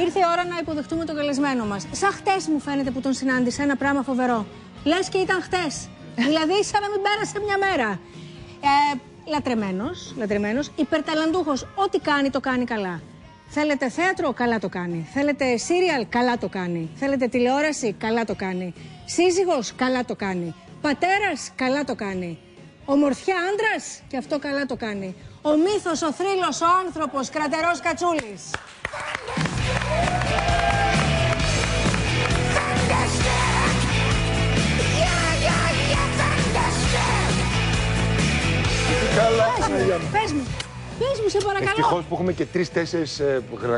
Ήρθε η ώρα να υποδεχτούμε τον καλεσμένο μας. Σαν χτες μου φαίνεται που τον συνάντησα, ένα πράγμα φοβερό. Λες και ήταν χτες. δηλαδή, σαν να μην πέρασε μια μέρα. Ε, Λατρεμένος, λατρεμένος, υπερταλαντούχος. Ό,τι κάνει, το κάνει καλά. Θέλετε θέατρο, καλά το κάνει. Θέλετε σύριαλ, καλά το κάνει. Θέλετε τηλεόραση, καλά το κάνει. Σύζυγος, καλά το κάνει. Πατέρας, καλά το κάνει. Ομορφιά άντρας, και αυτό καλά το κάνει. Ο μύθος, ο θρύλος, ο άνθρωπος, κρατερός κατσούλης. Καλά, Πες μου, πες μου σε παρακαλώ. Ευτυχώς που έχουμε και τρει-τέσσερι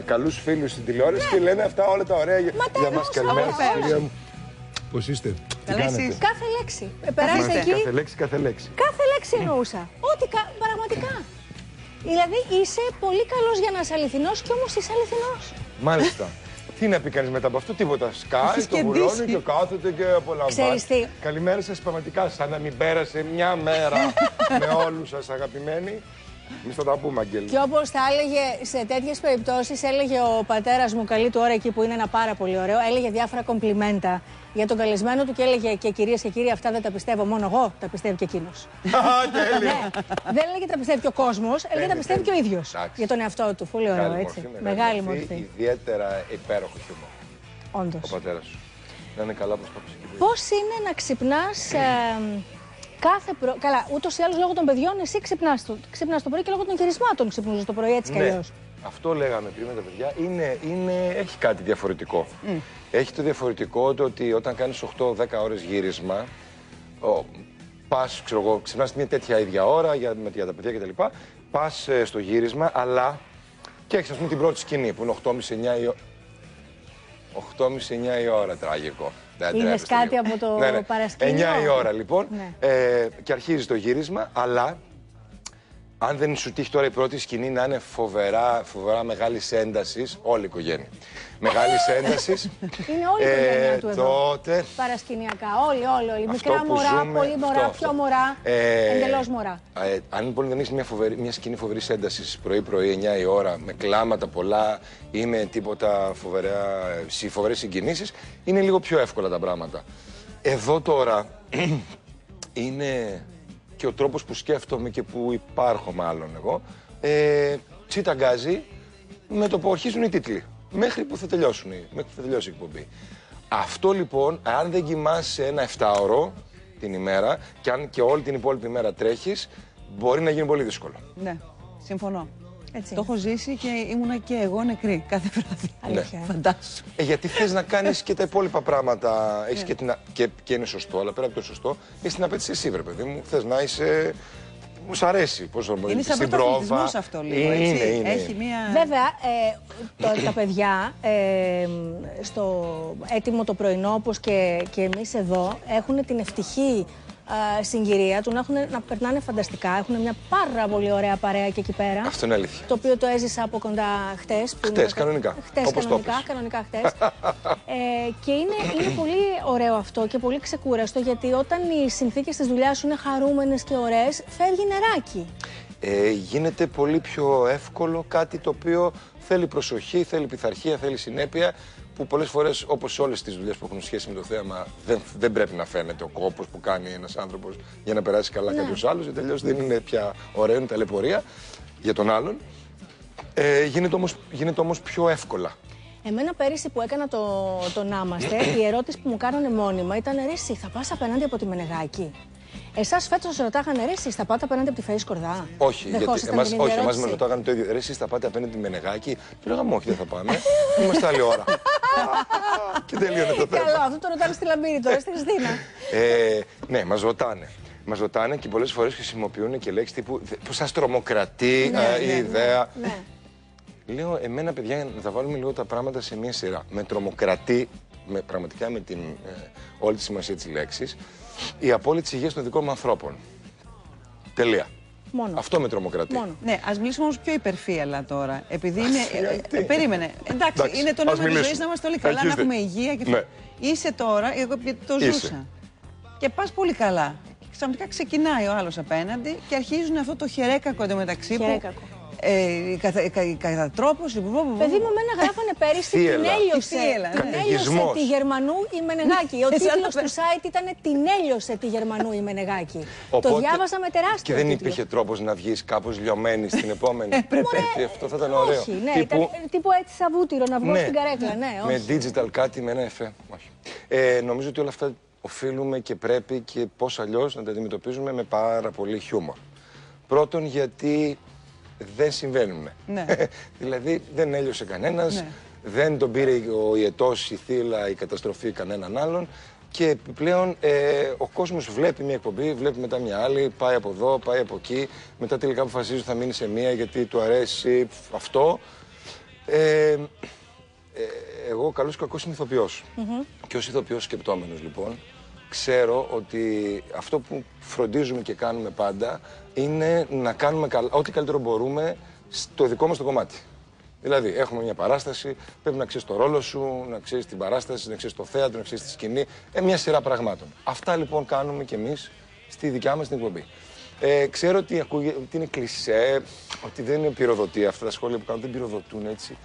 καλούς φίλους στην τηλεόραση και λένε αυτά όλα τα ωραία για, Μα τα για μας. εννοούσα Καλημέρα όλα. σα, κυρία μου. Πώς είστε, τι Καλά κάνετε; εσείς. Κάθε λέξη. Ε, Περάστε εκεί. Κάθε λέξη, κάθε λέξη. Κάθε λέξη εννοούσα. Ό,τι κα... πραγματικά. Δηλαδή είσαι πολύ καλός για να είσαι αληθινός και όμως είσαι αληθινός. Μάλιστα. Τι να πει κανείς μετά από αυτό, τίποτα. Σκάει, Έχεις το κεντήσει. βουλώνει και κάθεται και απολαμβάνει. Ξέρεις τι; Καλημέρα σας, πραγματικά. Σαν να μην πέρασε μια μέρα με όλους σας, αγαπημένοι. Εμεί θα τα πούμε, Αγγέλη. Και όπως θα έλεγε σε τέτοιες περιπτώσεις, έλεγε ο πατέρας μου καλή του ώρα εκεί που είναι ένα πάρα πολύ ωραίο, έλεγε διάφορα κομπλιμέντα για τον καλεσμένο του και έλεγε και κυρίες και κύριοι αυτά δεν τα πιστεύω μόνο εγώ, τα πιστεύει και εκείνος. Αγγέλη. ναι, δεν έλεγε τα πιστεύει και ο κόσμος, έλεγε τα είναι, πιστεύει και ο είναι. ίδιος Εντάξει. για τον εαυτό του. Πολύ ωραίο Μεγάλη έτσι. μορφή, Μεγάλη μορφή. Ιδιαίτερα υπέροχο χιούμορ. Ο Όντως. πατέρας σου. Να είναι καλά όπως το είπες και πριν. Πώς είναι να ξυπνάς ε, κάθε πρωί. Καλά, ούτως ή άλλως λόγω των παιδιών, εσύ ξυπνάς το, ξυπνάς το πρωί και λόγω των γυρισμάτων ξυπνούσες το πρωί έτσι κι Ναι. αλλιώς. Αυτό λέγαμε πριν με τα παιδιά. Είναι, είναι, έχει κάτι διαφορετικό. Έχει το διαφορετικό το ότι όταν κάνεις 8-10 ώρες γύρισμα, ο, πας, ξέρω εγώ, ξυπνάς μια τέτοια ίδια ώρα για, με, για τα παιδιά κτλ. Πας ε, στο γύρισμα, αλλά και έχεις ας πούμε την πρώτη σκηνή που είναι 8.30-9 η ώρα. 8.30-9 η ώρα, τραγικό. Δεν Είδες τρέπεστε κάτι λίγο. από το ναι, ναι. παρασκήνιο; 9 η ώρα λοιπόν Ναι. ε, και αρχίζει το γύρισμα, αλλά αν δεν σου τύχει τώρα η πρώτη σκηνή να είναι φοβερά, φοβερά μεγάλης έντασης, όλη η οικογένεια. Μεγάλης έντασης. Είναι όλη η οικογένεια του εδώ. Τότε. Παρασκηνιακά, όλοι, όλοι, όλοι. Αυτό Μικρά που μωρά, ζούμε, πολύ μωρά, αυτό, πιο αυτό. μωρά. Ε, Εντελώς μωρά. Ε, αν λοιπόν δεν έχεις μια, φοβερή- μια σκηνή φοβερής έντασης πρωί-πρωί, 9 η ώρα, με κλάματα πολλά ή με τίποτα φοβερά, συ- φοβερές συγκινήσεις, είναι λίγο πιο εύκολα τα πράγματα. Εδώ τώρα είναι και ο τρόπος που σκέφτομαι και που υπάρχω μάλλον εγώ, ε, τσιταγκάζει με το που αρχίζουν οι τίτλοι. Μέχρι που θα τελειώσουν, οι- μέχρι που θα τελειώσει η εκπομπή. Αυτό λοιπόν, αν δεν κοιμάσαι ένα 7ωρο την ημέρα και αν και όλη την υπόλοιπη ημέρα τρέχεις, μπορεί να γίνει πολύ δύσκολο. Ναι, συμφωνώ. Έτσι Το είναι. έχω ζήσει και ήμουνα και εγώ νεκρή κάθε βράδυ. Αλήθεια. Ναι. Φαντάσου. Ε, γιατί θες να κάνεις και τα υπόλοιπα πράγματα, έχεις και, την, α- και, και είναι σωστό, αλλά πέρα από το σωστό, έχεις την απέτηση εσύ, βρε παιδί μου. Θες να είσαι... Μου σ' αρέσει. Πώς το Είναι σαν στην πρωταθλητισμός πρόβα. αυτό λίγο, Είναι, έτσι. είναι. Έχει μία... Βέβαια, ε, το- τα παιδιά ε, στο έτοιμο το πρωινό, όπως και, και εμείς εδώ, έχουν την ευτυχή ε, συγκυρία του να, έχουν, να περνάνε φανταστικά. Έχουν μια πάρα πολύ ωραία παρέα και εκεί πέρα. Αυτό είναι αλήθεια. Το οποίο το έζησα από κοντά χτες. που Χτες, ήμουν- κανονικά. Χτες, Όπως το κανονικά, είπες. κανονικά χτες. ε, και είναι, είναι πολύ ωραίο αυτό και πολύ ξεκούραστο γιατί όταν οι συνθήκες της δουλειάς σου είναι χαρούμενες και ωραίες, φεύγει νεράκι. ε, γίνεται πολύ πιο εύκολο κάτι το οποίο θέλει προσοχή, θέλει πειθαρχία, θέλει συνέπεια που πολλές φορές όπως σε όλες τις δουλειές που έχουν σχέση με το θέαμα δεν, δεν πρέπει να φαίνεται ο κόπος που κάνει ένας άνθρωπος για να περάσει καλά Ναι. κάποιος άλλος γιατί τελείως δεν είναι πια ωραίο, είναι ταλαιπωρία για τον άλλον. Ε, γίνεται, όμως, γίνεται όμως πιο εύκολα. Εμένα πέρυσι που έκανα το, το να είμαστε, η ερώτηση που μου κάνανε μόνιμα ήταν ρε εσύ θα πας απέναντι από τη Μενεγάκη; Εσάς φέτος σας ρωτάγανε ρε εσύ θα πάτε απέναντι από τη Φαΐς Σκορδά. Όχι, γιατί Δεχόσασταν εμάς, την ίδια όχι, εμάς μας ερώτηση; ρωτάγανε το ίδιο. Ρε, εσείς θα πάτε απέναντι τη Μενεγάκη. Του λέγαμε όχι, δεν θα πάμε. Είμαστε άλλη ώρα. και τελείωνε το θέμα. Καλό, αυτό το ρωτάνε στη Λαμπύρη τώρα, στη Χριστίνα. Ε, ναι, μας ρωτάνε. Μας ρωτάνε και πολλές φορές χρησιμοποιούν και λέξεις τύπου που σας τρομοκρατεί Ναι, ε, η ναι, ναι, ιδέα. ναι. Λέω, εμένα παιδιά, να τα βάλουμε λίγο τα πράγματα σε μία σειρά. Με τρομοκρατεί, με, πραγματικά με την, ε, όλη τη σημασία της λέξης, η απόλυτη υγεία των δικών μου ανθρώπων. Τελεία. Μόνο. Αυτό με τρομοκρατεί. Μόνο. Ναι, ας μιλήσουμε όμως πιο υπερφύαλα τώρα. Επειδή είναι. Γιατί; ε, περίμενε. Εντάξει, Εντάξει, είναι το ας νόημα της μιλήσουμε. ζωής να είμαστε όλοι καλά, να Αρχίστε. έχουμε υγεία και Ναι. αυτό. Είσαι τώρα, εγώ γιατί το Είσαι. ζούσα. Και πας πολύ καλά. Και ξαφνικά ξεκινάει ο άλλος απέναντι και αρχίζουν αυτό το χερέκακο εντωμεταξύ. που, Χερέκακο. Ε, η καθα, η κα- η κατατρόπωση. μπου, μπου, μπου, μπου. Παιδί μου, εμένα γράφανε πέρυσι την Θύελα. έλειωσε. Η θύελα, Την ναι. έλειωσε Καταιγισμός. τη Γερμανού η Μενεγάκη. Ο Εσένα τίτλος πε- του site ήταν Την έλειωσε τη Γερμανού η Μενεγάκη. Το Οπότε- διάβαζα με τεράστιο Και δεν τίτλο. υπήρχε τρόπος να βγεις κάπως λιωμένη στην επόμενη; Έπρεπε. Ε, Αυτό θα ήταν ωραίο. Όχι, ναι, Τύπου- ήταν ε, τύπου έτσι σαν βούτυρο να βγω στην καρέκλα. Ναι, με όχι. digital κάτι, με ένα εφέ. Όχι. Ε, νομίζω ότι όλα αυτά οφείλουμε και πρέπει και πώς αλλιώς να τα αντιμετωπίζουμε με πάρα πολύ χιούμορ. Πρώτον, γιατί δεν συμβαίνουν. Ναι. δηλαδή δεν έλειωσε κανένας, Ναι. δεν τον πήρε ο ιετός, η θύλα, η καταστροφή κανέναν άλλον. Και επιπλέον ε, ο κόσμος βλέπει μια εκπομπή, βλέπει μετά μια άλλη, πάει από εδώ, πάει από εκεί. Μετά τελικά αποφασίζει ότι θα μείνει σε μία γιατί του αρέσει αυτό. Ε, ε, εγώ καλώ ή κακός είμαι ηθοποιός. Και ως ηθοποιό σκεπτόμενος, λοιπόν, ξέρω ότι αυτό που φροντίζουμε και κάνουμε πάντα είναι να κάνουμε καλ- ό,τι καλύτερο μπορούμε στο δικό μας το κομμάτι. Δηλαδή, έχουμε μια παράσταση, πρέπει να ξέρεις το ρόλο σου, να ξέρεις την παράσταση, να ξέρεις το θέατρο, να ξέρεις τη σκηνή. Ε, μια σειρά πραγμάτων. Αυτά λοιπόν κάνουμε κι εμείς στη δικιά μας την εκπομπή. Ε, ξέρω ότι, ακούγε- ότι είναι κλισέ, ότι δεν είναι πυροδοτία αυτά τα σχόλια που κάνουν, δεν πυροδοτούν έτσι.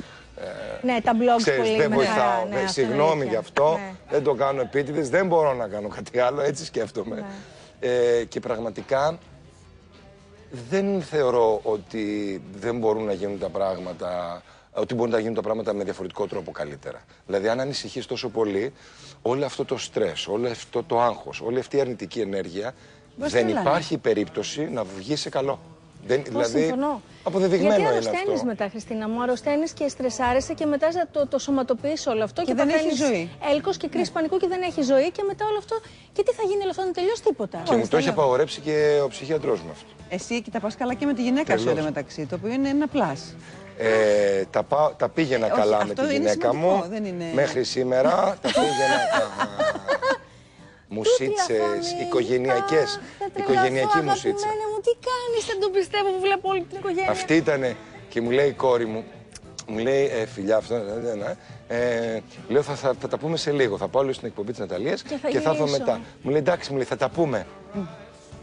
Ε, Ναι, τα blogs Ξέρεις, πολύ δεν με βοηθάω. χαρά, ναι, Ναι, αυτό είναι Συγγνώμη αλήθεια. γι' αυτό. Ναι. Δεν το κάνω επίτηδες. Δεν μπορώ να κάνω κάτι άλλο. Έτσι σκέφτομαι. Ε, και πραγματικά δεν θεωρώ ότι δεν μπορούν να γίνουν τα πράγματα. Ότι μπορούν να γίνουν τα πράγματα με διαφορετικό τρόπο καλύτερα. Δηλαδή, αν ανησυχείς τόσο πολύ, όλο αυτό το στρες, όλο αυτό το άγχος, όλη αυτή η αρνητική ενέργεια, Μας δεν τρελάνε. υπάρχει περίπτωση να βγει σε καλό. Δεν, Πώς δηλαδή, συμφωνώ. αποδεδειγμένο Γιατί είναι αρρωσταίνεις αυτό. μετά, Χριστίνα μου, αρρωσταίνεις και στρεσάρεσαι και μετά θα το, το σωματοποιείς όλο αυτό και, δεν έχει παθαίνεις ζωή. έλκος και κρίση πανικού και δεν έχει ζωή και μετά όλο αυτό. Και τι θα γίνει όλο αυτό, να τελειώσει τίποτα. Και μου το έχει λέω. απαγορέψει και ο ψυχιατρός μου αυτό. Εσύ εκεί τα πας καλά και με τη γυναίκα σου Τελώς. μεταξύ, το οποίο είναι ένα πλάς. Ε, τα, πά- τα πήγαινα Ε, όχι, καλά με αυτό τη είναι γυναίκα σημαντικό, μου. δεν είναι- Μέχρι σήμερα τα πήγαινα καλά. Μουσίτσες, οικογενειακές. Οικογενειακή μουσίτσα. μου, τι κάνεις, δεν το πιστεύω που βλέπω όλη την οικογένεια. Αυτή ήταν και μου λέει η κόρη μου, μου λέει ε, φιλιά αυτό, ναι, ναι, ναι. Ε, λέω θα, θα, θα τα πούμε σε λίγο. Θα πάω λίγο στην εκπομπή της Ναταλίας Και θα και θα έρθω γυρίσω. μετά. Μου λέει εντάξει, μου λέει θα τα πούμε.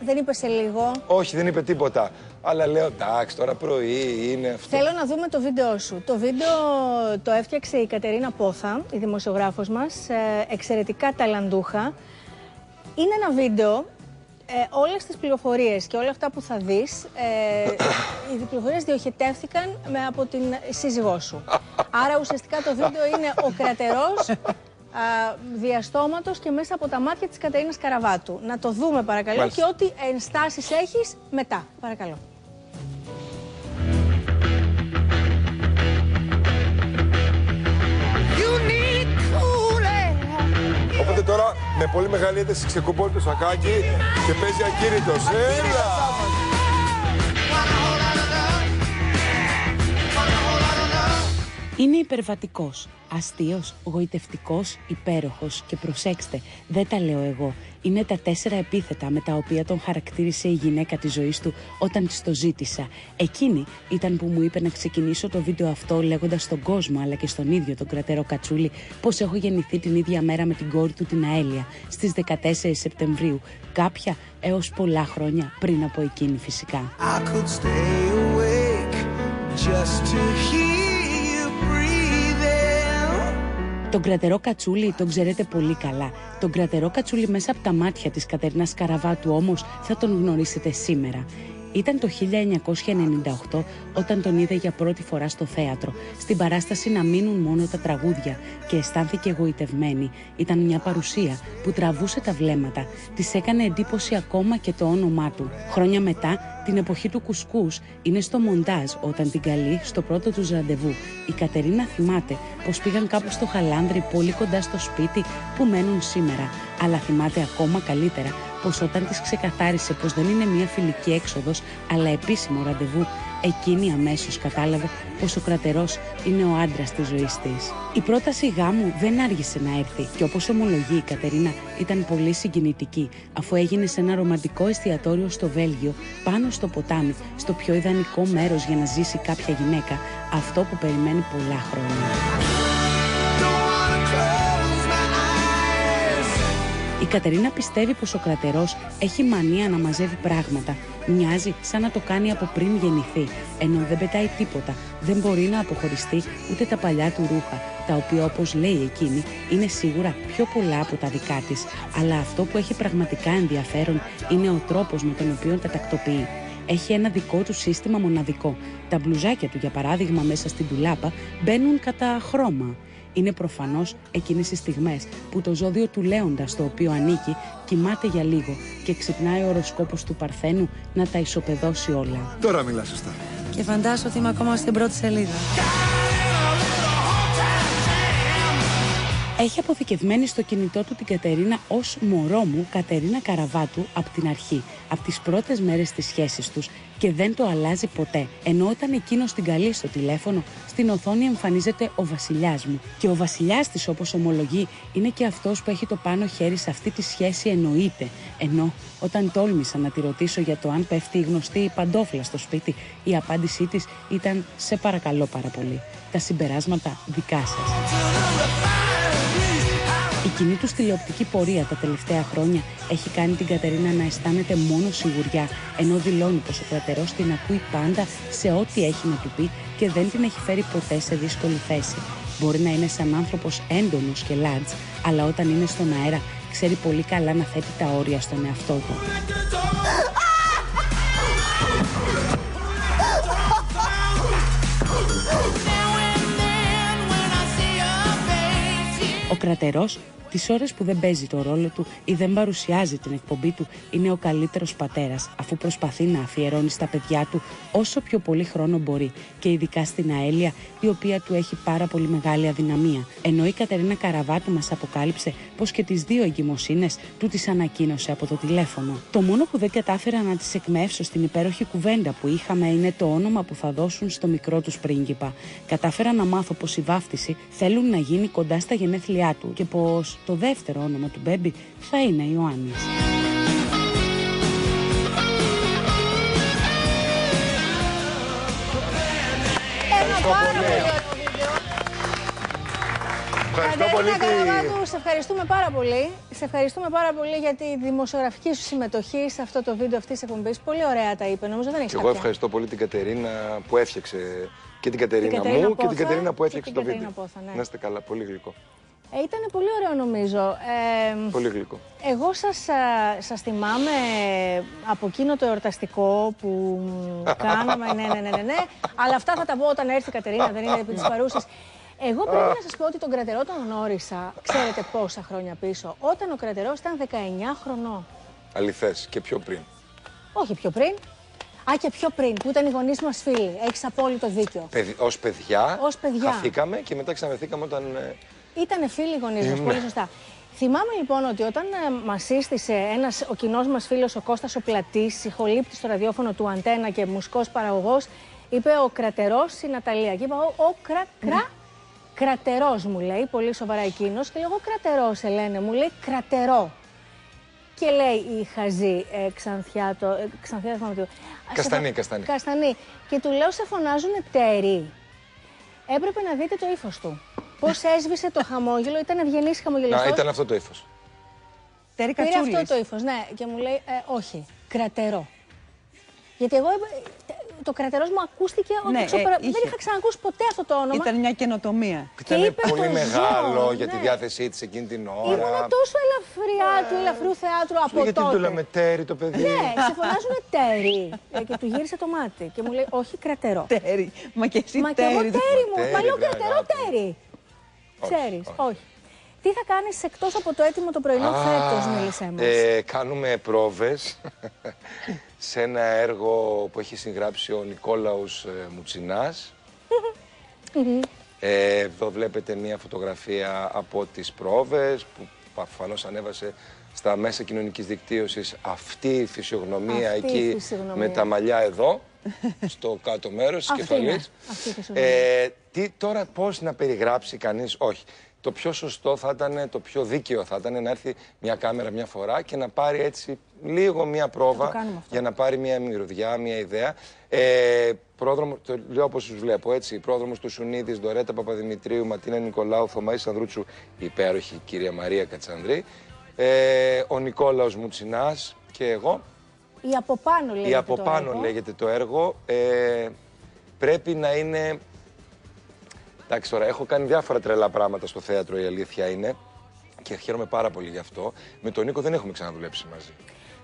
Δεν είπε σε λίγο. Όχι, δεν είπε τίποτα. Αλλά λέω εντάξει, τώρα πρωί είναι αυτό. Θέλω να δούμε το βίντεο σου. Το βίντεο το έφτιαξε η Κατερίνα Πόθα, η δημοσιογράφος μας, ε, εξαιρετικά ταλαντούχα. Είναι ένα βίντεο, ε, όλες τις πληροφορίες και όλα αυτά που θα δεις, ε, οι πληροφορίες διοχετεύθηκαν με, από την σύζυγό σου. Άρα ουσιαστικά το βίντεο είναι ο κρατερός α, διαστόματος και μέσα από τα μάτια της Κατερίνας Καραβάτου. Να το δούμε παρακαλώ Μάλιστα. και ό,τι ενστάσεις έχεις μετά. Παρακαλώ. Τώρα με πολύ μεγάλη ένταση ξεκουμπώνει το σακάκι και παίζει ακίνητος. Έλα! Είναι υπερβατικός, αστείος, γοητευτικός, υπέροχος και προσέξτε, δεν τα λέω εγώ. Είναι τα τέσσερα επίθετα με τα οποία τον χαρακτήρισε η γυναίκα της ζωής του όταν της το ζήτησα. Εκείνη ήταν που μου είπε να ξεκινήσω το βίντεο αυτό λέγοντας στον κόσμο αλλά και στον ίδιο τον κρατερό Κατσούλη πως έχω γεννηθεί την ίδια μέρα με την κόρη του την Αέλια στις 14 Σεπτεμβρίου, κάποια έως πολλά χρόνια πριν από εκείνη φυσικά. I could stay awake just to hear Τον κρατερό Κατσούλη τον ξέρετε πολύ καλά. Τον κρατερό Κατσούλη μέσα από τα μάτια της Κατερίνας Καραβάτου όμως θα τον γνωρίσετε σήμερα. Ήταν το 1998 όταν τον είδε για πρώτη φορά στο θέατρο. Στην παράσταση να μείνουν μόνο τα τραγούδια και αισθάνθηκε εγωιτευμένη. Ήταν μια παρουσία που τραβούσε τα βλέμματα. Της έκανε εντύπωση ακόμα και το όνομά του. Χρόνια μετά, την εποχή του κουσκούς, είναι στο μοντάζ όταν την καλεί στο πρώτο του ραντεβού. Η Κατερίνα θυμάται πως πήγαν κάπου στο Χαλάνδρι πολύ κοντά στο σπίτι που μένουν σήμερα. Αλλά θυμάται ακόμα καλύτερα πως όταν της ξεκαθάρισε πως δεν είναι μια φιλική έξοδος αλλά επίσημο ραντεβού, εκείνη αμέσως κατάλαβε πως ο κρατερός είναι ο άντρας της ζωής της. Η πρόταση γάμου δεν άργησε να έρθει και όπως ομολογεί η Κατερίνα ήταν πολύ συγκινητική αφού έγινε σε ένα ρομαντικό εστιατόριο στο Βέλγιο πάνω στο ποτάμι, στο πιο ιδανικό μέρος για να ζήσει κάποια γυναίκα, αυτό που περιμένει πολλά χρόνια. Don't wanna close my eyes. Η Η Κατερίνα πιστεύει πως ο κρατερός έχει μανία να μαζεύει πράγματα. Μοιάζει σαν να το κάνει από πριν γεννηθεί, ενώ δεν πετάει τίποτα, δεν μπορεί να αποχωριστεί ούτε τα παλιά του ρούχα, τα οποία όπως λέει εκείνη είναι σίγουρα πιο πολλά από τα δικά της. Αλλά αυτό που έχει πραγματικά ενδιαφέρον είναι ο τρόπος με τον οποίο τα τακτοποιεί. Έχει ένα δικό του σύστημα μοναδικό. Τα μπλουζάκια του, για παράδειγμα, μέσα στην τουλάπα μπαίνουν κατά χρώμα. Είναι προφανώς εκείνες οι στιγμές που το ζώδιο του Λέοντας, στο οποίο ανήκει, κοιμάται για λίγο και ξυπνάει ο οροσκόπος του Παρθένου να τα ισοπεδώσει όλα. Τώρα μιλάς σωστά. Και φαντάσου ότι είμαι ακόμα στην πρώτη σελίδα. Έχει αποθηκευμένη στο κινητό του την Κατερίνα ως μωρό μου Κατερίνα Καραβάτου από την αρχή, από τις πρώτες μέρες της σχέσης τους και δεν το αλλάζει ποτέ. Ενώ όταν εκείνος την καλεί στο τηλέφωνο, στην οθόνη εμφανίζεται ο βασιλιάς μου. Και ο βασιλιάς της όπως ομολογεί είναι και αυτός που έχει το πάνω χέρι σε αυτή τη σχέση εννοείται. Ενώ όταν τόλμησα να τη ρωτήσω για το αν πέφτει η γνωστή παντόφλα στο σπίτι, η απάντησή της ήταν «Σε παρακαλώ πάρα πολύ». Τα συμπεράσματα δικά σας. Η κοινή τους τηλεοπτική πορεία τα τελευταία χρόνια έχει κάνει την Κατερίνα να αισθάνεται μόνο σιγουριά, ενώ δηλώνει πως ο κρατερός την ακούει πάντα σε ό,τι έχει να του πει και δεν την έχει φέρει ποτέ σε δύσκολη θέση. Μπορεί να είναι σαν άνθρωπος έντονος και large, αλλά όταν είναι στον αέρα ξέρει πολύ καλά να θέτει τα όρια στον εαυτό του. Ο κρατερός τις ώρες που δεν παίζει το ρόλο του ή δεν παρουσιάζει την εκπομπή του είναι ο καλύτερος πατέρας αφού προσπαθεί να αφιερώνει στα παιδιά του όσο πιο πολύ χρόνο μπορεί και ειδικά στην Αέλια η οποία του έχει πάρα πολύ μεγάλη αδυναμία. Ενώ η Κατερίνα Καραβάτου μας αποκάλυψε πως και τις δύο εγκυμοσύνες του τις ανακοίνωσε από το τηλέφωνο. Το μόνο που δεν κατάφερα να τις εκμεύσω στην υπέροχη κουβέντα που είχαμε είναι το όνομα που θα δώσουν στο μικρό τους πρίγκιπα. Κατάφερα να μάθω πως η βάφτιση θέλουν να γίνει κοντά στα γενέθλιά του και πως το δεύτερο όνομα του μπέμπι θα είναι Ιωάννης. Ένα πάρα πολύ ωραίο βίντεο. Ευχαριστώ πολύ. Κατερίνα τη- Καραβάτου, σε ευχαριστούμε πάρα πολύ. Σε ευχαριστούμε πάρα πολύ για τη δημοσιογραφική σου συμμετοχή σε αυτό το βίντεο αυτής της εκπομπής. Πολύ ωραία τα είπε. Νομίζω δεν έχεις Και εγώ ευχαριστώ πολύ την Κατερίνα που έφτιαξε και την Κατερίνα, Κατερίνα μου και την Πόθα Κατερίνα που και έφτιαξε την το Κατερίνα βίντεο. Πόθα, ναι. Να είστε καλά, πολύ γλυκό. Ε, ήταν πολύ ωραίο νομίζω. Ε, Πολύ γλυκό. Εγώ σας, α, σας θυμάμαι από εκείνο το εορταστικό που κάναμε, ναι, ναι, ναι, ναι, ναι. Αλλά αυτά θα τα πω όταν έρθει η Κατερίνα, δεν είναι επί της παρούσης. Εγώ πρέπει να σας πω ότι τον κρατερό τον γνώρισα, ξέρετε πόσα χρόνια πίσω, όταν ο κρατερός ήταν 19 χρονών. Αληθές και πιο πριν. Όχι πιο πριν. Α, και πιο πριν, που ήταν οι γονείς μας φίλοι. Έχεις απόλυτο δίκιο. Παιδι, ως παιδιά, Ως παιδιά. χαθήκαμε και μετά ξαναβρεθήκαμε όταν... ε, Ήταν φίλοι οι γονείς μας, Ήμουν. πολύ σωστά. Θυμάμαι λοιπόν ότι όταν ε, μας σύστησε ένας, ο κοινός μας φίλος ο Κώστας ο Πλατής, ηχολήπτης στο ραδιόφωνο του Αντένα και μουσικός παραγωγός, είπε ο κρατερός η Ναταλία. Και είπα, ο, ο κρα, κρα, κρατερός μου λέει, πολύ σοβαρά εκείνος. Και λέω, εγώ κρατερός, Ελένε, μου λέει κρατερό. Και λέει η Χαζή ε, Ξανθιά, το, ε, Ξανθιά δεν θυμάμαι τι. Καστανή, Σε φω- Καστανή. Καστανή. Και του λέω, σε φωνάζουν τέρι. Έπρεπε να δείτε το ύφος του. Πώς έσβησε το χαμόγελο, ήταν ευγενής χαμογελαστό. Να, ήταν αυτό το ύφος. Τέρι Πήρε Κατσούλης. αυτό το ύφος, ναι. Και μου λέει, ε, όχι, κρατερό. Γιατί εγώ ε, το κρατερός μου ακούστηκε ότι Ναι, ξοπερα- ε, δεν είχε. είχα ξανακούσει ποτέ αυτό το όνομα. Ήταν μια καινοτομία. Ήταν είπε πολύ το μεγάλο ζώο, για τη ναι. διάθεσή της εκείνη την ώρα. Ήμουν τόσο ελαφριά του ελαφρού θεάτρου από Γιατί τότε. το λέμε τέρι το παιδί; Ναι, σε φωνάζουν τέρι. Ε, και του γύρισε το μάτι και μου λέει, όχι κρατερό. Τέρι. Μα και εσύ Μα και εγώ τέρι. τέρι μου, Τέρι, μα λέω βρε, κρατερό αγάπη μου. τέρι. Ξέρεις, όχι. Τι θα κάνεις εκτός από το έτοιμο το πρωινό; Φέτος, μίλησέ μας. Ε, κάνουμε πρόβες σε ένα έργο που έχει συγγράψει ο Νικόλαος ε, Μουτσινάς. ε, εδώ βλέπετε μια φωτογραφία από τις πρόβες που προφανώς ανέβασε στα μέσα κοινωνικής δικτύωσης αυτή η φυσιογνωμία Αυτή η εκεί φυσιογνωμία. με τα μαλλιά εδώ, στο κάτω μέρος της Αυτή είναι, κεφαλής. αυτή η φυσιογνωμία. Ε, τι, τώρα πώς να περιγράψει κανείς, όχι. Το πιο σωστό θα ήταν, το πιο δίκαιο θα ήταν να έρθει μια κάμερα μια φορά και να πάρει έτσι λίγο μια πρόβα κάνουμε αυτό. για να πάρει μια μυρωδιά, μια ιδέα. Ε, πρόδρομο, το λέω όπως τους βλέπω έτσι, πρόδρομος του Σουνίδης, Δωρέτα Παπαδημητρίου, Ματίνα Νικολάου, Θωμαής Ανδρούτσου, η υπέροχη κυρία Μαρία Κατσανδρή Ε, ο Νικόλαος Μουτσινάς και εγώ. Η από πάνω λέγεται Η από το πάνω έργο. λέγεται το έργο. Ε, πρέπει να είναι. Εντάξει, τώρα έχω κάνει διάφορα τρελά πράγματα στο θέατρο, η αλήθεια είναι. Και χαίρομαι πάρα πολύ γι' αυτό. Με τον Νίκο δεν έχουμε ξαναδουλέψει μαζί.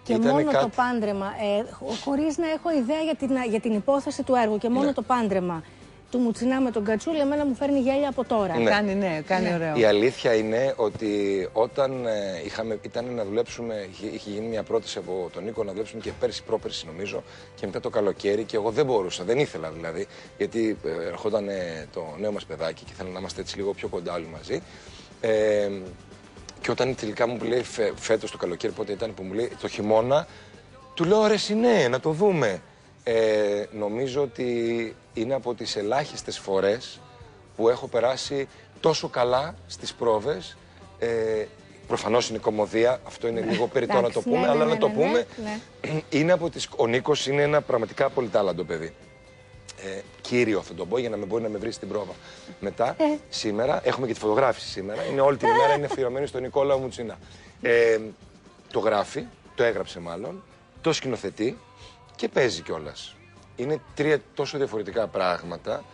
Και Ήτανε μόνο το κάτι- πάντρεμα, ε, χωρίς να έχω ιδέα για την, για την υπόθεση του έργου και μόνο Ναι. το πάντρεμα του Μουτσινά με τον Κατσούλη, εμένα μου φέρνει γέλια από τώρα. Ναι. Κάνει, ναι, κάνει ωραίο. Η αλήθεια είναι ότι όταν ε, είχαμε, ήταν να δουλέψουμε, είχε, είχε γίνει μια πρόταση από τον Νίκο να δουλέψουμε και πέρσι, πρόπερσι νομίζω, και μετά το καλοκαίρι και εγώ δεν μπορούσα, δεν ήθελα δηλαδή, γιατί ε, ερχόταν ε, το νέο μας παιδάκι και ήθελα να είμαστε έτσι λίγο πιο κοντά όλοι μαζί. Ε, και όταν τελικά μου λέει φε, φέτος το καλοκαίρι, πότε ήταν που μου λέει το χειμώνα, του λέω ρε εσύ, ναι, να το δούμε. Ε, νομίζω ότι είναι από τις ελάχιστες φορές που έχω περάσει τόσο καλά στις πρόβες. Ε, προφανώς είναι κομμωδία, αυτό είναι λίγο περιττό να το Εντάξει, πούμε, ναι, αλλά ναι, να το ναι, ναι, πούμε. ναι. Είναι από τις... Ο Νίκος είναι ένα πραγματικά πολυτάλαντο παιδί. Ε, κύριο θα το πω για να με μπορεί να με βρει στην πρόβα. Μετά, Ε. σήμερα, έχουμε και τη φωτογράφηση σήμερα. Είναι όλη την ημέρα είναι αφιερωμένη στον Νικόλαο Μουτσίνα. Ε, το γράφει, το έγραψε μάλλον, το σκηνοθετεί και παίζει κιόλας. Είναι τρία τόσο διαφορετικά πράγματα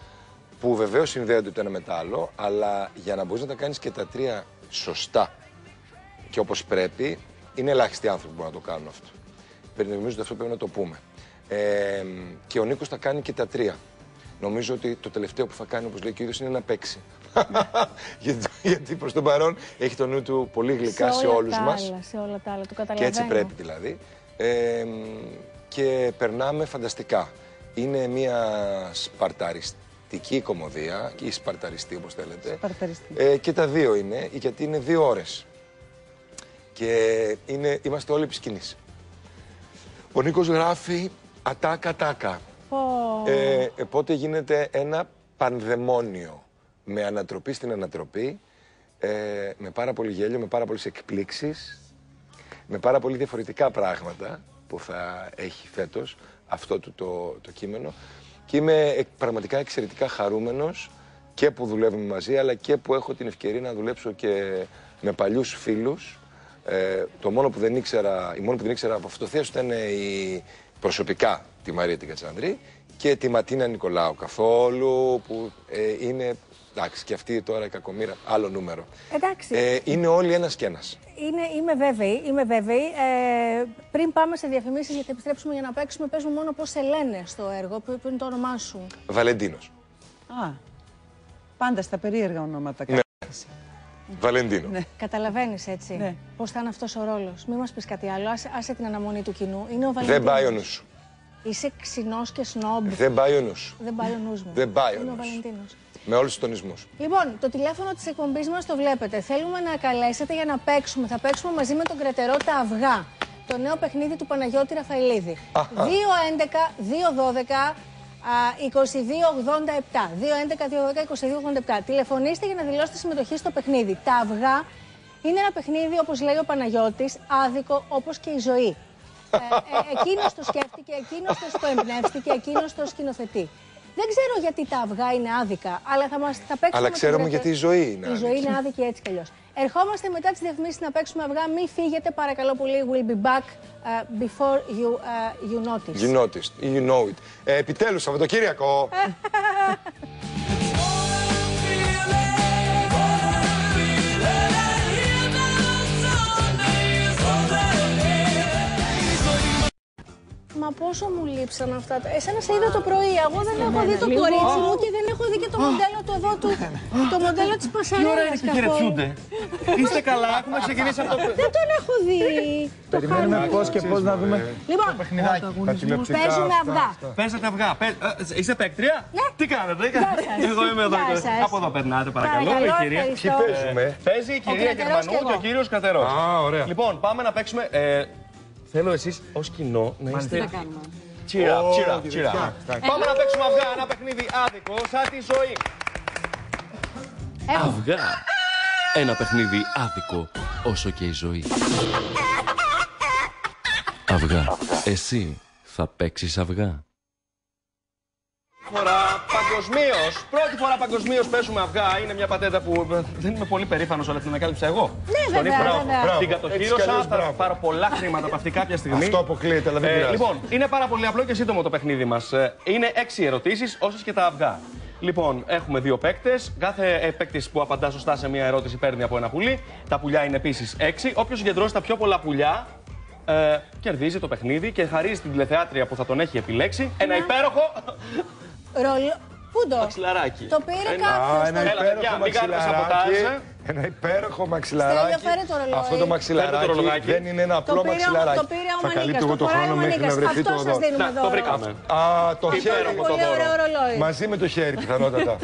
που βεβαίως συνδέονται το ένα με το άλλο, αλλά για να μπορείς να τα κάνεις και τα τρία σωστά και όπως πρέπει, είναι ελάχιστοι άνθρωποι που μπορούν να το κάνουν αυτό. Πρέπει- Νομίζω ότι αυτό πρέπει να το πούμε. Ε, και ο Νίκος θα κάνει και τα τρία. Νομίζω ότι το τελευταίο που θα κάνει, όπως λέει και ο ίδιο, είναι να παίξει. γιατί γιατί προς τον παρόν έχει το νου του πολύ γλυκά σε, όλα όλους τα μας. άλλα, Σε όλα τα άλλα, το Και καταλαβαίνω. έτσι πρέπει δηλαδή. Ε, και περνάμε φανταστικά. Είναι μια σπαρταριστική κομμωδία ή σπαρταριστή όπως θέλετε. Σπαρταριστή. Ε, και τα δύο είναι, γιατί είναι δύο ώρες. Και είναι, είμαστε όλοι επί σκηνής. Ο Νίκος γράφει ατάκα-τάκα. Πω. Ε, οπότε γίνεται ένα πανδαιμόνιο με ανατροπή στην ανατροπή, ε, με πάρα πολύ γέλιο, με πάρα πολλές εκπλήξεις, με πάρα πολύ διαφορετικά πράγματα που θα έχει φέτος αυτό του το, το κείμενο. Και είμαι εκ- πραγματικά εξαιρετικά χαρούμενος και που δουλεύουμε μαζί αλλά και που έχω την ευκαιρία να δουλέψω και με παλιούς φίλους. Ε, το μόνο που δεν ήξερα, η μόνη που δεν ήξερα από αυτό το θέατρο ήταν η, προσωπικά τη Μαρία την Κατσανδρή και τη Ματίνα Νικολάου καθόλου που ε, είναι, εντάξει και αυτή τώρα η κακομήρα, άλλο νούμερο. Εντάξει. Ε, είναι όλοι ένας και ένας. Είναι, είμαι βέβαιη, είμαι βέβαιη. Ε, πριν πάμε σε διαφημίσεις, γιατί επιστρέψουμε για να παίξουμε, πες μου μόνο πώς σε λένε στο έργο, που, που είναι το όνομά σου. Βαλεντίνος. Α, πάντα στα περίεργα ονόματα. Ναι. Βαλεντίνο. Καταλαβαίνεις έτσι Ναι. πώς θα είναι αυτός ο ρόλος. Μην μας πεις κάτι άλλο, άσε, άσε την αναμονή του κοινού. Είναι ο Βαλεντίνος. Δεν πάει ο νους σου. Είσαι ξινός και σνόμπ. Δεν πάει ο νους σου. Δεν πάει ο νους μου. Δεν πάει ο Είναι ο νους. Βαλεντίνος. Με όλους τους τονισμούς. Λοιπόν, το τηλέφωνο της εκπομπής μας το βλέπετε. Θέλουμε να καλέσετε για να παίξουμε. Θα παίξουμε μαζί με τον κρατερό τα αυγά. Το νέο παιχνίδι του Παναγιώτη Ραφαηλίδη. 2-11, 2-12, 22-87. 2-11-2-12-22-87. Τηλεφωνήστε για να δηλώσετε συμμετοχή στο παιχνίδι. Τα αυγά είναι ένα παιχνίδι, όπως λέει ο Παναγιώτης, άδικο όπως και η ζωή. ε, ε, εκείνος το σκέφτηκε, εκείνος το, το εμπνεύστηκε, εκείνος το σκηνοθετεί. Δεν ξέρω γιατί τα αυγά είναι άδικα, αλλά θα, μας, θα παίξουμε. Αλλά με τον ξέρουμε Γρέκο. γιατί η ζωή είναι Η άδικη. ζωή είναι άδικη έτσι κι αλλιώς. Ερχόμαστε μετά τις διαφημίσει να παίξουμε αυγά. Μην φύγετε, παρακαλώ πολύ. We'll be back uh, before you, uh, you notice. You noticed. You know it. Ε, επιτέλους, Σαββατοκύριακο. Μα πόσο μου λείψαν αυτά. τα- Εσένα σε είδα το πρωί. Εγώ δεν έχω δει το κορίτσι μου και δεν έχω δει και το μοντέλο του εδώ του. Το μοντέλο της Τι ώρα Πασαρέλα. είναι και χαιρετιούνται. Είστε καλά, έχουμε ξεκινήσει από το. Δεν τον έχω δει. Το Περιμένουμε χάρη. πώς και πώς να δούμε. Λοιπόν, παίζουμε αυγά. Παίζετε αυγά. Παι- ε, Είστε παίκτρια; Ναι. Τι κάνετε, σας. Εγώ είμαι εδώ. Γεια σας. Από εδώ περνάτε, παρακαλώ. Παρακαλώ, η κυρία. ευχαριστώ. Παίζουμε. Παίζει η κυρία Κρατερός Γερμανού και και ο εγώ. κύριος Κατερό. Α, ωραία. Λοιπόν, πάμε να παίξουμε. Ε, Θέλω εσείς ως κοινό να είστε. Cheer up, cheer up, cheer up. Πάμε να παίξουμε αυγά, ένα παιχνίδι άδικο, σαν τη ζωή. Αυγά. Ένα παιχνίδι άδικο όσο και η ζωή. Αυγά. Εσύ θα παίξεις αυγά. Φορά παγκοσμίως. Πρώτη φορά παγκοσμίως πέσουμε αυγά. Είναι μια πατέντα που ε, δεν είμαι πολύ περήφανος, αλλά την ανακάλυψα εγώ. Ναι, Στον βέβαια, ύπνο. βέβαια. Μπράβο. Την Έτσι κι κατοχύρωσα. αλλιώς, Θα μπράβο. πάρω πολλά χρήματα από αυτή κάποια στιγμή. Αυτό αποκλείεται, αλλά δεν Ε, πειράζει. λοιπόν, είναι πάρα πολύ απλό και σύντομο το παιχνίδι μας. Είναι έξι ερωτήσεις, όσες και τα αυγά. Λοιπόν, έχουμε δύο παίκτες. Κάθε παίκτης που απαντά σωστά σε μία ερώτηση παίρνει από ένα πουλί. Τα πουλιά είναι επίσης έξι. Όποιος συγκεντρώσει τα πιο πολλά πουλιά ε, κερδίζει το παιχνίδι και χαρίζει την τηλεθεάτρια που θα τον έχει επιλέξει ένα υπέροχο Ρολο... Πού το. μαξιλαράκι. Το πήρε Ένα- Α, κάποιος. ένα το- Έλα, παιδιά, υπέροχο μην κάνετε μαξιλαράκι. σαμποτάζ. Ένα υπέροχο μαξιλαράκι. Στέλιο, φέρε το ρολόι. Αυτό το Φέρε το μαξιλαράκι ρολογάκι. δεν είναι ένα Το απλό πήρε, ο- μαξιλαράκι. το πήρε ο Θα Μανίκας, καλύπτω το εγώ το φοράει χρόνο ο μέχρι να Μανίκας. βρεθεί Αυτό το σας δώρο. δίνουμε Να, το δώρο. βρήκαμε. Α, το χέρι. Υπέροχο. Πολύ δώρο. ωραίο ρολόι. Μαζί με το χέρι πιθανότατα.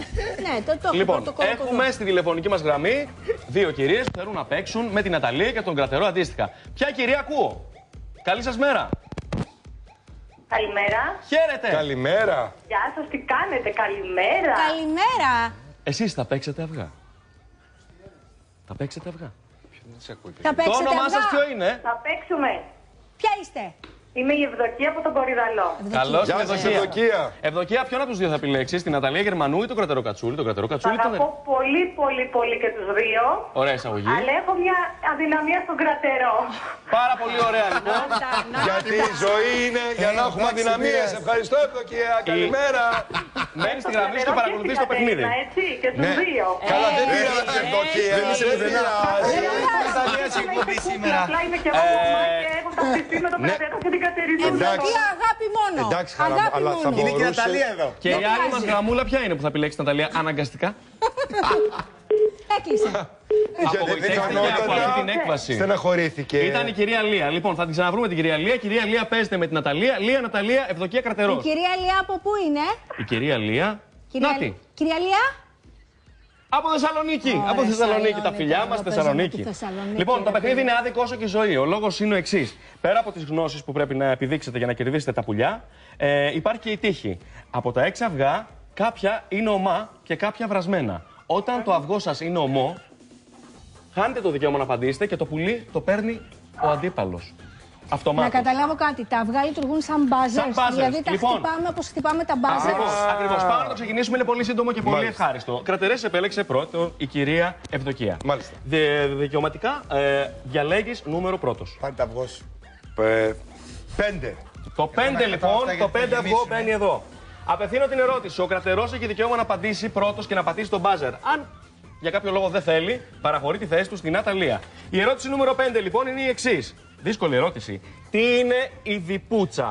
Ναι, το, το έχω Λοιπόν, πρωτοκόλλο έχουμε στη τηλεφωνική μας γραμμή δύο κυρίες που θέλουν να παίξουν με την Αταλία και τον κρατερό αντίστοιχα. Ποια κυρία ακούω; Καλή σας μέρα. Καλημέρα. Χαίρετε. Καλημέρα. Γεια σας, τι κάνετε, καλημέρα. Καλημέρα. Εσείς θα παίξετε αυγά. Θα παίξετε αυγά. Θα Το παίξετε όνομά σας αυγά. ποιο είναι; Θα παίξουμε. Ποια είστε; Είμαι η Ευδοκία από τον Κορυδαλό. Καλώς Γεια σας, Ευδοκία. Ευδοκία, ποιον από τους δύο θα επιλέξεις, την Αταλία Γερμανού ή τον κρατερό Κατσούλη; Τον κρατερό Θα Κατσούλη τον αγαπώ πολύ, πολύ, πολύ και τους δύο. Ωραία εισαγωγή. Αλλά έχω μια αδυναμία στον κρατερό. Πάρα πολύ ωραία λοιπόν. Γιατί η ζωή είναι για να έχουμε αδυναμίες. Ευχαριστώ, Ευδοκία. Καλημέρα. Μένεις στη γραμμή σου και παρακολουθείς το παιχνίδι. Κατερίνα, έτσι, και τους Ναι. δύο. Καλά, δεν πειράζει, Ευδοκία. δεν είσαι Δεν πουθενά. πειράζει. Απλά είμαι και εγώ μαμά και έχω ταυτιστεί με τον ναι. κρατερό και την Κατερίνα. Εντάξει. Ευδοκία, αγάπη μόνο. Εντάξει, χαρά μου, αγάπη αλλά θα μόνο. μπορούσε... εδώ. Και η άλλη μας γραμμούλα ποια είναι που θα επιλέξει την Αταλία αναγκαστικά; Έκλεισε. Γιατί Απογοητεύτηκε από πιθανότατα αυτή την έκβαση. Στεναχωρήθηκε. Ήταν η κυρία Λία. Λοιπόν, θα την ξαναβρούμε την κυρία Λία. Κυρία Λία παίζεται με την Αταλία. Λία, Ναταλία, Ευδοκία Η Κρατερό. κυρία Λιά από πού είναι; Η κυρία Λία. Κυρία, Νάτι. κυρία Λιά. Από Θεσσαλονίκη. Ωραία, από Θεσσαλονίκη. Τα Θεσσαλονίκη, φιλιά τώρα μας, παίζουμε Θεσσαλονίκη. τη Θεσσαλονίκη, Λοιπόν, το ρε παιχνίδι παιδί. είναι άδικο όσο και η ζωή. Ο λόγος είναι ο εξής. Πέρα από τις γνώσεις που πρέπει να επιδείξετε για να κερδίσετε τα πουλιά, ε, υπάρχει και η τύχη. Από τα έξι αυγά, κάποια είναι ομά και κάποια βρασμένα. Όταν το αυγό σας είναι ομό, χάνετε το δικαίωμα να απαντήσετε και το πουλί το παίρνει ο αντίπαλος. Να Αυτομάτως. καταλάβω κάτι. Τα αυγά λειτουργούν σαν μπάζερ. Σαν buzzers. Δηλαδή τα Λοιπόν. χτυπάμε όπως χτυπάμε τα μπάζερ. Ακριβώς. Ακριβώς. Πάμε να το ξεκινήσουμε. Είναι πολύ σύντομο και πολύ Μάλιστα. ευχάριστο. Κρατερές επέλεξε πρώτο η κυρία Ευδοκία. Μάλιστα. Δε, δικαιωματικά ε, διαλέγεις νούμερο πρώτος. Πάρε τα αυγός σου. Ε, Πέντε. Το 5 να λοιπόν, κρατάω αυτά το γιατί 5 θα αυγό γεμίσουμε. μπαίνει εδώ. Απευθύνω την ερώτηση. Ο κρατερός έχει δικαίωμα να απαντήσει πρώτος και να πατήσει τον μπάζερ. Αν για κάποιο λόγο δεν θέλει, παραχωρεί τη θέση του στην Αταλία. Η ερώτηση νούμερο 5 λοιπόν είναι η εξής. Δύσκολη ερώτηση. Τι είναι η διπούτσα;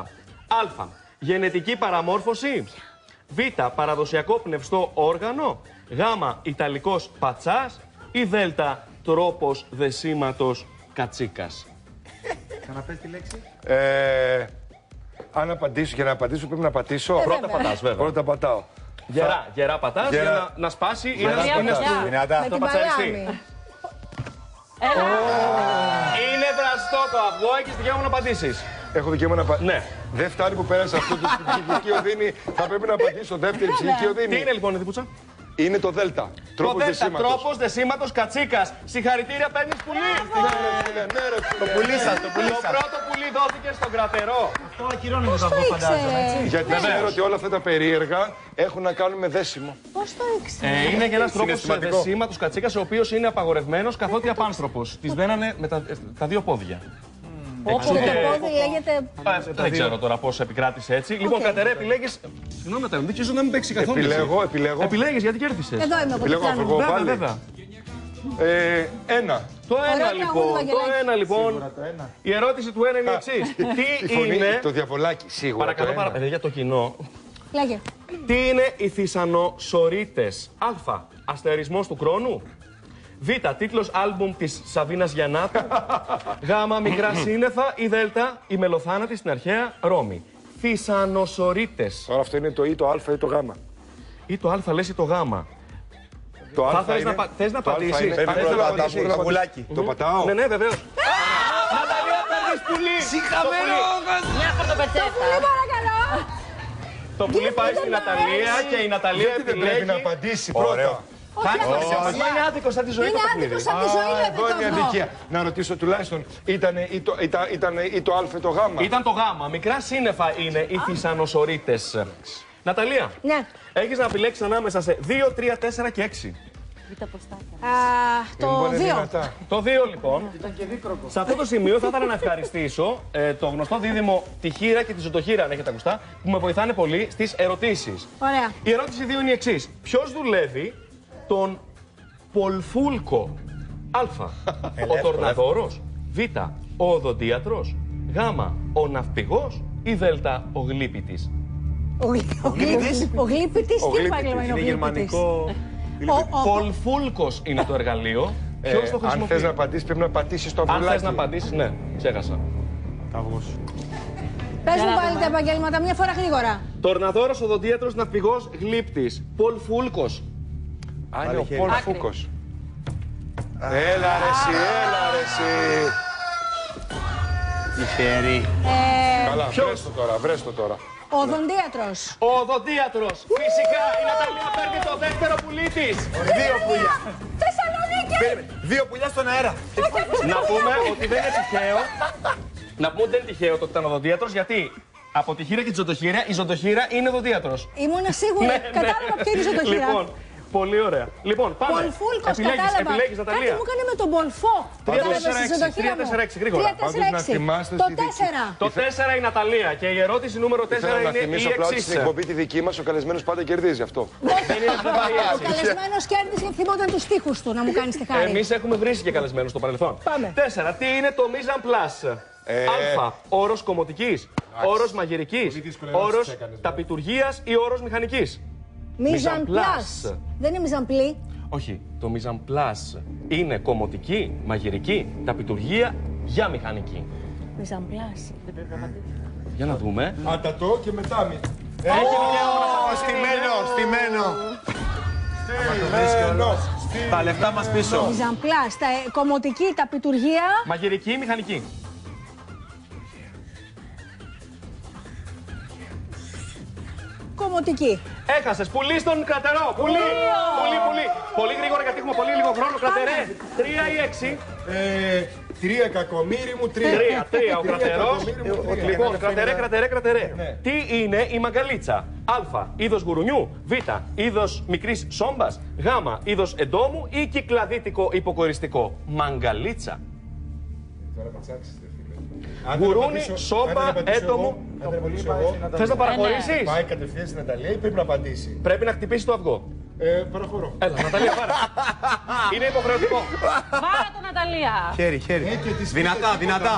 Α. Γενετική παραμόρφωση. Β. Παραδοσιακό πνευστό όργανο. Γ. Ιταλικός πατσάς. Ή Δ. Τρόπος δεσίματος κατσίκας. Ξαναπες τη λέξη. Ε, αν απαντήσω και να απαντήσω πρέπει να πατήσω. Πρώτα πατάς βέβαια. Πρώτα πατάω. Γερά, γερά πατάς Γερά. για να, να σπάσει ή Γερά να είναι πατάς. στο... Δυνατά. Με το την πατσαριστεί. Παλάμη. Είναι βραστό το αυγό, έχεις δικαίωμα να απαντήσεις. Έχω δικαίωμα να απαντήσω. Ναι. Δεν φτάνει που πέρασε αυτό το στην ψυχική οδύνη. Θα πρέπει να απαντήσω δεύτερη ψυχική Τι οδύνη. είναι λοιπόν η διπούτσα; Είναι το Δέλτα. Το Τρόπος Δέλτα, δεσίματος. τρόπος δεσίματος κατσίκας. Συγχαρητήρια, παίρνεις πουλί. Ναι, ρε, Το πουλί σας, το πουλί Το σας. πρώτο πουλί δόθηκε στον κρατερό. Αυτό ακυρώνει το Πώς το αυγό φαντάζομαι, ήξερε; έτσι. Γιατί Βεβαίως. ξέρω ότι όλα αυτά τα περίεργα έχουν να κάνουν με δέσιμο. Πώς το ήξερε; Ε, είναι και ένας τρόπος Συναισθηματικό. δεσίματος κατσίκας, ο οποίος είναι απαγορευμένος καθότι απάνθρωπος. Τη δένανε με τα, ε, τα δύο πόδια. Όπω το και- πόδι λέγεται. Ε, δεν ξέρω τώρα πώς επικράτησε έτσι. Λοιπόν, Κατερέ, επιλέγει. Συγγνώμη, Νατάλη, δεν ξέρω να μην παίξει καθόλου. Επιλέγω, επιλέγω. Επιλέγεις γιατί κέρδισες. Εδώ είμαι εγώ. Επιλέγω τι κάνω. αυγό. Βέβαια, πάλι. βέβαια. Ε, ένα. Το ένα τραγούδι, λοιπόν. Το Βαγγελάκη. ένα λοιπόν. Η ερώτηση του ένα είναι η εξή. Η Τι φωνή, είναι. το διαβολάκι, σίγουρα. Παρακαλώ το πάρα ένα. πολύ για το κοινό. Λέγε. Τι είναι οι θησανοσορίτες. Α. Αστερισμός του χρόνου. Β. Τίτλος άλμπουμ της Σαβίνας Γιαννάτου. Γ. Μικρά σύννεφα. Ή Δ. Η μελοθάνατη στην αρχαία Ρώμη. Θησανοσορίτες. Τώρα αυτό είναι το ή το α ή το γ. Ή το Α λες ή το Γ. Το Θα α θες είναι- να πα- θες να το α πατήσεις; είναι- Θες θα να ήθελα πατήσεις; πατήσω, Το θα βουλάκι. Το πατάω. Ναι, ναι, βεβαίως. Ναταλία, παίρνεις πουλί. Συγχαμένο! Μια χορτοπετσέτα. Παρακαλώ. Το πουλί πάει στην Ναταλία και η Ναταλία Γιατί δεν πρέπει να επιλέγει. απαντήσει Ωραίο. πρώτα; Χάνει Όχι, σημασία. όχι. Μα είναι άδικο σαν τη ζωή Είναι το παιχνίδι. άδικο σαν τη ζωή, Α, λέτε εδώ είναι η το αδικία. Να ρωτήσω τουλάχιστον, ήταν ή το, ήταν, ήταν ή το α ή το γ; Ήταν το γάμα. Μικρά σύννεφα είναι οι θησανοσορίτες. Ναταλία, Ναι. έχεις να επιλέξεις ανάμεσα σε 2, 3, 4 και 6. Α, το 2. Το 2 λοιπόν. Σε αυτό το σημείο θα ήθελα να ευχαριστήσω ε, το γνωστό δίδυμο τη Χήρα και τη Ζωτοχήρα, αν έχετε ακουστά, που με βοηθάνε πολύ στις ερωτήσεις. Ωραία. Η ερώτηση 2 είναι η εξής. Ποιος δουλεύει τον Πολφούλκο Α; ο Τορναδόρος. Β; Ο Οδοντίατρος. Γ; Ο Ναυπηγός. Ή Δ; Ο Γλύπητης. Ο, γλυ- ο, γλύπητης. ο γλύπητης, τι επάγγελμα είναι ο Είναι γλύπητης. γερμανικό. Ο- ο- Πολφούλκο είναι το εργαλείο. Ποιος το Ε, αν χρησιμοποιεί. θες να απαντήσεις, πρέπει να πατήσει το Αν αυγουλάκι. θε να απαντήσεις, ναι, ξέχασα. Πες μου πάλι τα επαγγέλματα μια φορά γρήγορα. Τορναδόρος, οδοντίατρος, ναυπηγός, γλύπτης. Πολφούλκο. Α, είναι ο Πολ Φούκο. Έλα ρε εσύ, έλα ρε εσύ. Τυχερή. Ε, Καλά, ποιος; βρες το τώρα, βρες το τώρα. Ο οδοντίατρος. Ο οδοντίατρος. Φυσικά η Ναταλία παίρνει το δεύτερο πουλί της. Δύο πουλιά. Θεσσαλονίκη! Περίμενε. Δύο πουλιά στον αέρα. Να πούμε ότι δεν είναι τυχαίο. Να πούμε ότι δεν είναι τυχαίο το ότι ήταν οδοντίατρος γιατί από τη χείρα και τη ζωτοχείρα η ζωτοχείρα είναι οδοντίατρος. Ήμουν σίγουρη. Κατάλαβα ποιο είναι η ζωοτοχειρά. Λοιπόν, πολύ ωραία. Λοιπόν, πάμε. Πολφούλκος, Επιλέγεις, κατάλαβα. επιλέγεις, Κάτι Ναταλία. μου έκανε με τον Πολφό. Τρία, Κατάλαβες τέσσερα, τη έξι. ζωοτοχειρά Τρία, μου. τέσσερα, έξι, γρήγορα. Τρία, τέσσερα, Πάντως να έξι. θυμάστε Το στη δίκη. τέσσερα. Το 4 η Ναταλία και η ερώτηση νούμερο 4 Θέλω να είναι η θυμίσω απλά ότι εξής. στην εκπομπή τη δική μας ο καλεσμένος πάντα κερδίζει αυτό. Δεν είναι δεν πάει Ο έτσι. καλεσμένος κέρδισε και θυμόταν τους τοίχου του να μου κάνεις τη χάρη. Εμείς έχουμε βρει και καλεσμένους στο παρελθόν. Πάμε. 4. Τι είναι το Mizan Plus. Ε. Α. Όρος κομμωτική. Όρος μαγειρικής. Όρος ταπιτουργία ή όρος μηχανικής; Μίζαν Mizan πλάς. Plus. Δεν είναι μίζαν πλή. Όχι. Το Mizan Plus είναι κομμωτική, μαγειρική, ταπιτουργία για μηχανική. Μίζαν πλάς. Για να δούμε. Αντατό και μετά μη. Στημένο, στημένο. Στημένο. Τα λεφτά μας πίσω. Μίζαν πλάς. Τα ε, κομμωτική, τα πιτουργία. Μαγειρική, μηχανική. Κομμωτική. Έχασες. Πουλί στον κρατερό. Πουλί. Πουλί, πουλί. Πολύ γρήγορα γιατί έχουμε πολύ λίγο χρόνο. Κρατερέ. Τρία ή έξι; Ε, τρία κακομύρι μου, τρία. Τρία, τρία. Ο κρατερός. κακομοίρι μου, τρία. Λοιπόν, Ένα κρατερέ, φαίνεται. κρατερέ, κρατερέ. Ναι. Τι είναι η μαγκαλίτσα; Α. Είδος γουρουνιού. Β. Είδος μικρής σόμπας. Γ. Είδος εντόμου ή κυκλαδίτικο υποκοριστικό; Μαγκαλίτσα. Τώρα Γουρούνι, Αν δεν απαντήσω- σόμπα, αν δεν απαντήσω έτομο. εγώ, Αν δεν απαντήσω εγώ, Θε να παραχωρήσει. πάει κατευθείαν στην Ναταλία ή πρέπει να απαντήσει. Πρέπει να χτυπήσει το αυγό. Ε, παραχωρώ. Έλα, Ναταλία, πάρε. Είναι υποχρεωτικό. Πάρα το Ναταλία. Χέρι, χέρι. Ε, και τις Δυνατά, φύγες δυνατά.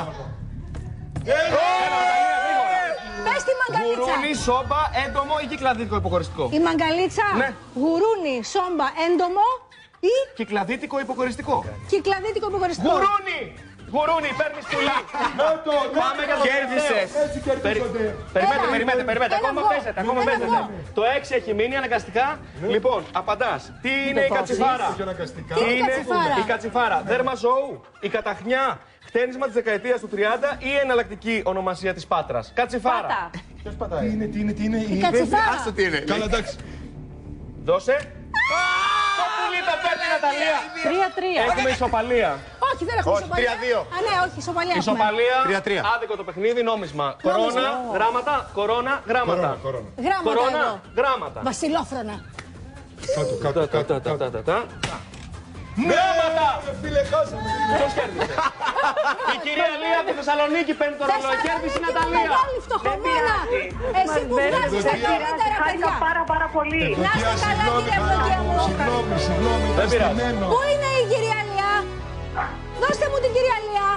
Πες τη μαγκαλίτσα. Γουρούνι, σόμπα, έντομο ή κυκλαδίτικο υποκοριστικό. Η μαγκαλίτσα. Ναι. Γουρούνι, σόμπα, έντομο ή Κυκλαδίτικο υποκοριστικό. κυκλαδίτικο υποκοριστικό. Γουρούνι! Γουρούνι, παίρνεις πουλί. Πάμε για το Κέρδισες. τελευταίο. Έτσι κερδίζονται. Περιμένετε, Ένα. περιμένετε, περιμένετε. Ένα Ακόμα αυγό. παίζετε, ακόμα Ένα παίζετε. αυγό. Το 6 έχει μείνει αναγκαστικά. Λοιπόν, απαντάς. Τι είναι η κατσιφάρα; Και αναγκαστικά; Τι Τι είναι κατσιφάρα; η κατσιφάρα; Δέρμα ζώου, η καταχνιά, χτένισμα της δεκαετίας του 30 ή εναλλακτική ονομασία της Πάτρας; Κατσιφάρα. Πάτα. Ποιος πατάει; Τι είναι, τι είναι, τι είναι; Η κατσιφάρα. Άστο τι είναι. Καλά, εντάξει. Δώσε. Το πουλί το παίρνει η Ναταλία. Τρία-τρία. Έχουμε ισοπαλία. Όχι, δεν έχουμε Όχι, ισοπαλία. 3-2. Α, ναι, όχι, ισοπαλία. έχουμε. Ισοπαλία. Τρία-τρία. Άδικο το παιχνίδι, νόμισμα. Κορώνα, γράμματα. Κορώνα, γράμματα. Κορώνα, κορώνα. Γράμματα Κορώνα, εδώ. γράμματα. Βασιλόφρονα. Κάτω, κάτω, Τα, κάτω. Τα, τα, τα, τα, τα. Γράμματα! Φίλε, χάσαμε. Ποιος κέρδισε; Η κυρία Λία από τη Θεσσαλονίκη παίρνει το ρολόι. Κέρδισε η Θεσσαλονίκη, Ναταλία. Μεγάλη φτωχομένα. Εσύ που βγάζεις τα καλύτερα, Χάρηκα παιδιά. πάρα πάρα πολύ. Να είστε καλά, κύριε Ευλογία μου. Συγγνώμη, συγγνώμη, Δεν ήταν πειράζει. στημένο. Πού είναι η κυρία Λιά. Δώστε μου την κυρία Λιά.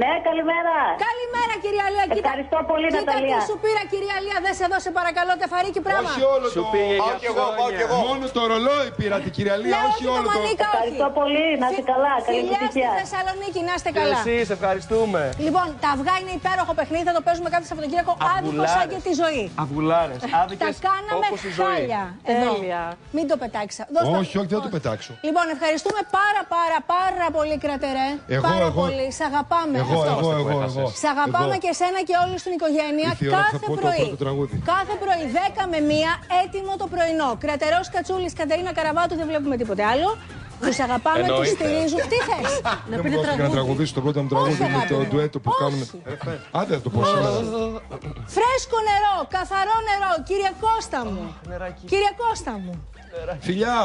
Κυρία Λιά. Ναι, καλημέρα. Καλημέρα, κυρία Λιά. Κοίτα, Ευχαριστώ πολύ, κοίτα Ναταλία. τι σου πήρα, κυρία Λιά. Δεν σε δώσε παρακαλώ τεφαρίκι πράγμα. Όχι όλο Σου το... πήγε Πάω για κι εγώ, πάω κι εγώ. Μόνο το ρολόι πήρα την κυρία Ναι, Λία, όχι όχι το όλο το... μανίκα, όχι. Ευχαριστώ πολύ. Να είστε καλά. Καλή Φιλιάς στη επιτυχία. Θεσσαλονίκη, να είστε Και καλά. εσείς, ευχαριστούμε. Λοιπόν, τα αυγά είναι υπέροχο παιχνίδι, θα το παίζουμε κάθε Σαββατοκύριακο άδικο σαν και τη ζωή. Αυγουλάρες, Τα άδικες κάναμε όπως η ζωή. χάλια. Εδώ. Τέλεια. Μην το πετάξεις. Δώσ' το- Όχι, όχι, δεν θα το πετάξω. Λοιπόν, ευχαριστούμε πάρα πάρα πάρα πολύ, κρατερέ. Εγώ, πάρα εγώ. πολύ. Σ' αγαπάμε. Εγώ, Αυτό. εγώ, που εγώ, έχασες. εγώ. Σ' αγαπάμε Εγώ. και εσένα και όλη την οικογένεια Ήρθε η ώρα που θα κάθε πω το πρωί. πρώτο τραγούδι. Κάθε πρωί, 10 με 1, έτοιμο το πρωινό. Κρατερός Κατσούλης, Κατερίνα Καραβάτου, δεν βλέπουμε τίποτε άλλο. Τους αγαπάμε, τους Εννοείται. στηρίζουν. Τι θες; Να μου δώσει και να τραγουδήσω το πρώτο μου τραγούδι Όχι, με αγάπη το μου. ντουέτο που Όχι. κάνουν. Άντε να το πω σήμερα. Φρέσκο νερό, καθαρό νερό, κύριε Κώστα μου. Κύριε Κώστα μου. Φιλιά!